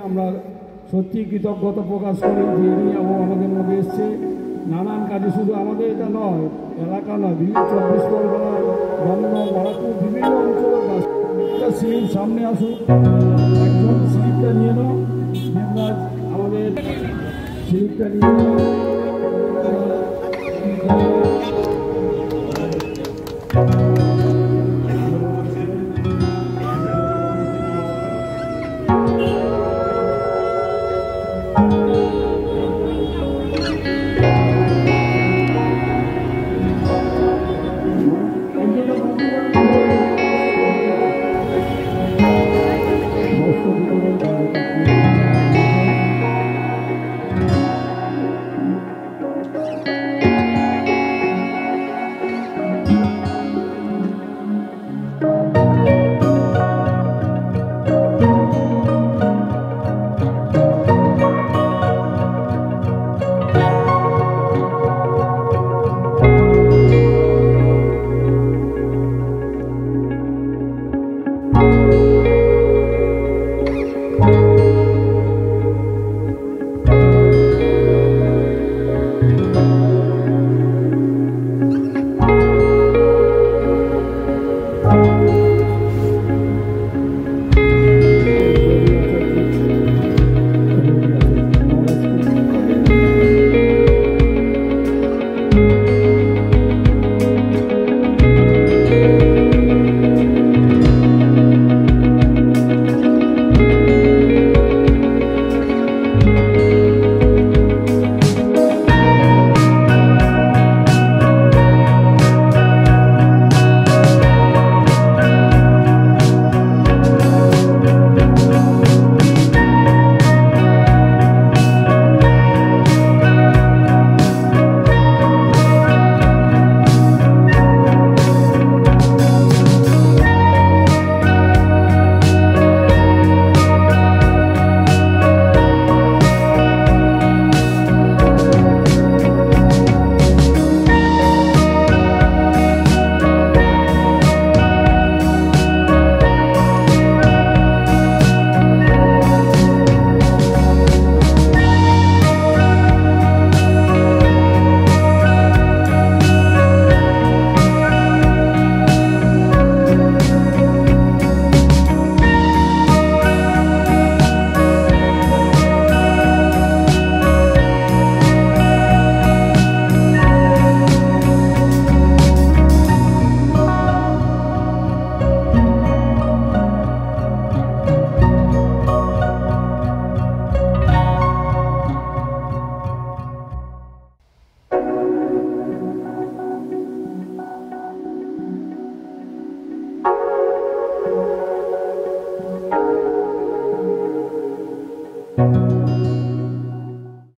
আমরা সত্যি কৃতজ্ঞতা প্রকাশ করি যে ইনি এবং আমাদের মধ্যে এসছে। নানান কাজে শুধু আমাদের এটা নয়, এলাকা নয়, বিভিন্ন চব্বিশ পরগনা দমদম বারাকপুর বিভিন্ন অঞ্চলের কাজ একটা স্লিপ সামনে আসুক একজন স্লিপটা নিয়ে নাও। আমাদের স্লিপটা নিয়ে নাও।